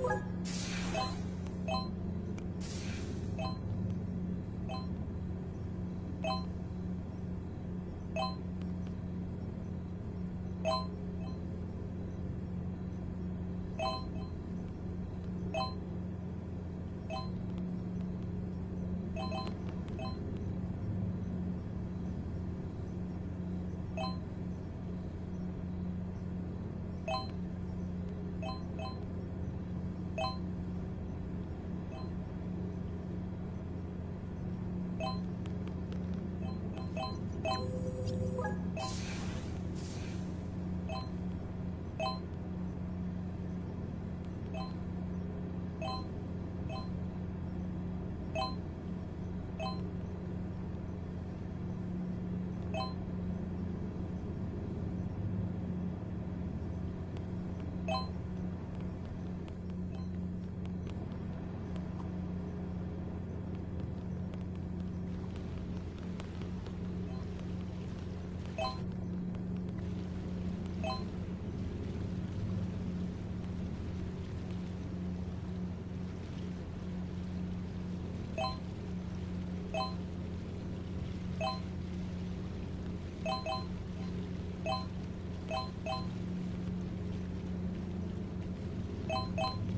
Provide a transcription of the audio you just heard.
What? Thank you.